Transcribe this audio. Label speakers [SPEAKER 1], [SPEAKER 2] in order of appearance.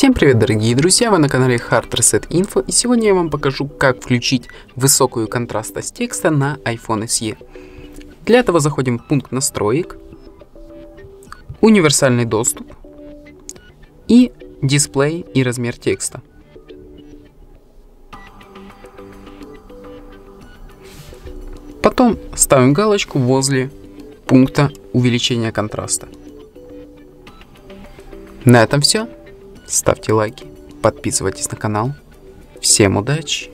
[SPEAKER 1] Всем привет, дорогие друзья! Вы на канале Hard Reset Info и сегодня я вам покажу, как включить высокую контрастность текста на iPhone SE. Для этого заходим в пункт настроек, универсальный доступ и дисплей и размер текста. Потом ставим галочку возле пункта увеличения контраста. На этом все. Ставьте лайки, подписывайтесь на канал. Всем удачи!